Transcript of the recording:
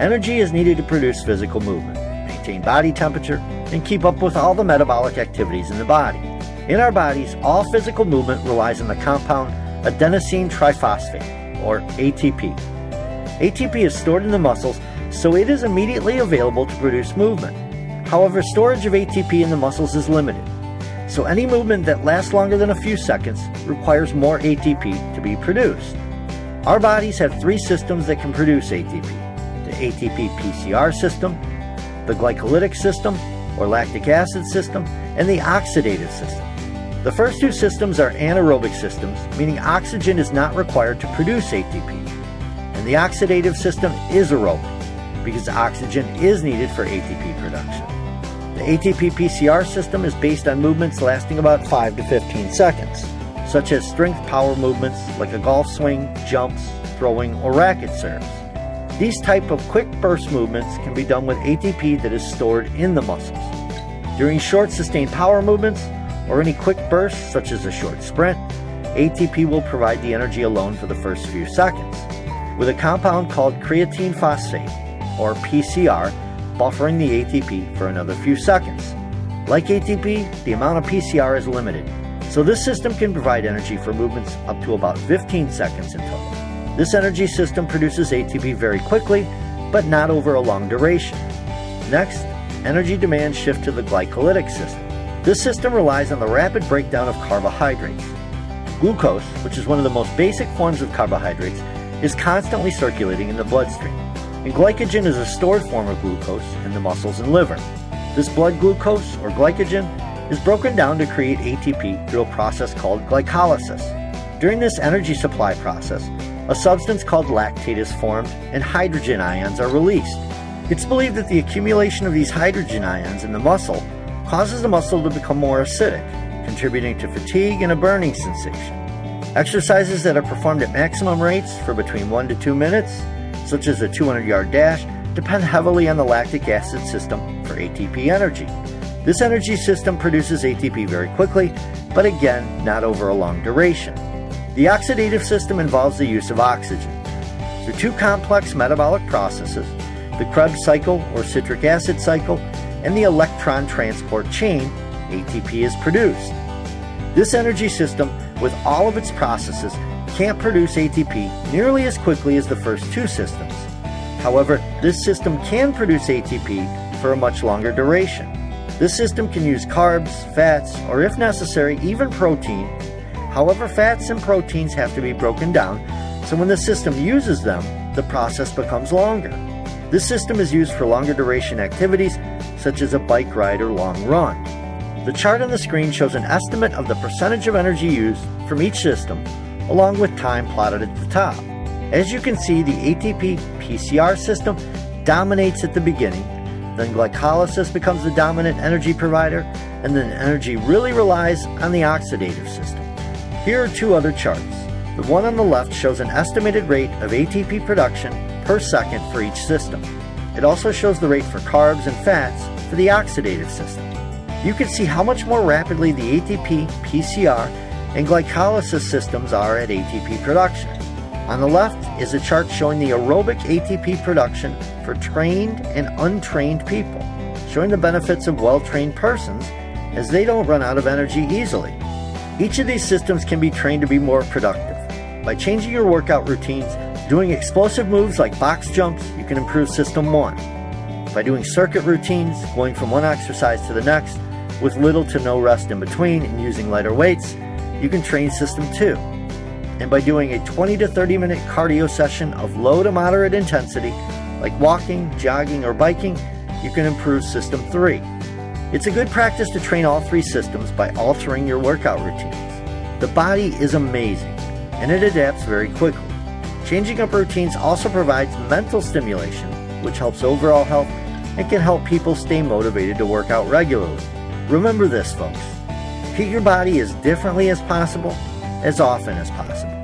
Energy is needed to produce physical movement, maintain body temperature, and keep up with all the metabolic activities in the body. In our bodies, all physical movement relies on the compound adenosine triphosphate, or ATP. ATP is stored in the muscles, so it is immediately available to produce movement. However, storage of ATP in the muscles is limited, so any movement that lasts longer than a few seconds requires more ATP to be produced. Our bodies have three systems that can produce ATP ATP PCR system, the glycolytic system, or lactic acid system, and the oxidative system. The first two systems are anaerobic systems, meaning oxygen is not required to produce ATP. And the oxidative system is aerobic, because oxygen is needed for ATP production. The ATP PCR system is based on movements lasting about 5 to 15 seconds such as strength power movements like a golf swing, jumps, throwing, or racket serves. These type of quick burst movements can be done with ATP that is stored in the muscles. During short sustained power movements or any quick bursts such as a short sprint, ATP will provide the energy alone for the first few seconds, with a compound called creatine phosphate, or PCR, buffering the ATP for another few seconds. Like ATP, the amount of PCR is limited, so this system can provide energy for movements up to about 15 seconds in total. This energy system produces ATP very quickly, but not over a long duration. Next, energy demands shift to the glycolytic system. This system relies on the rapid breakdown of carbohydrates. Glucose, which is one of the most basic forms of carbohydrates, is constantly circulating in the bloodstream. And glycogen is a stored form of glucose in the muscles and liver. This blood glucose, or glycogen, is broken down to create ATP through a process called glycolysis. During this energy supply process, a substance called lactate is formed and hydrogen ions are released. It's believed that the accumulation of these hydrogen ions in the muscle causes the muscle to become more acidic, contributing to fatigue and a burning sensation. Exercises that are performed at maximum rates for between 1 to 2 minutes, such as a 200 yard dash, depend heavily on the lactic acid system for ATP energy. This energy system produces ATP very quickly, but again, not over a long duration. The oxidative system involves the use of oxygen. Through two complex metabolic processes, the Krebs cycle or citric acid cycle and the electron transport chain, ATP is produced. This energy system, with all of its processes, can't produce ATP nearly as quickly as the first two systems. However, this system can produce ATP for a much longer duration. This system can use carbs, fats, or if necessary, even protein. However, fats and proteins have to be broken down, so when the system uses them, the process becomes longer. This system is used for longer duration activities, such as a bike ride or long run. The chart on the screen shows an estimate of the percentage of energy used from each system, along with time plotted at the top. As you can see, the ATP PCR system dominates at the beginning then glycolysis becomes the dominant energy provider, and then energy really relies on the oxidative system. Here are two other charts. The one on the left shows an estimated rate of ATP production per second for each system. It also shows the rate for carbs and fats for the oxidative system. You can see how much more rapidly the ATP, PCR, and glycolysis systems are at ATP production. On the left is a chart showing the aerobic ATP production for trained and untrained people, showing the benefits of well trained persons as they don't run out of energy easily. Each of these systems can be trained to be more productive. By changing your workout routines, doing explosive moves like box jumps, you can improve System 1. By doing circuit routines, going from one exercise to the next, with little to no rest in between and using lighter weights, you can train System 2 and by doing a 20 to 30 minute cardio session of low to moderate intensity, like walking, jogging, or biking, you can improve System 3. It's a good practice to train all three systems by altering your workout routines. The body is amazing, and it adapts very quickly. Changing up routines also provides mental stimulation, which helps overall health and can help people stay motivated to work out regularly. Remember this, folks. Treat your body as differently as possible, as often as possible.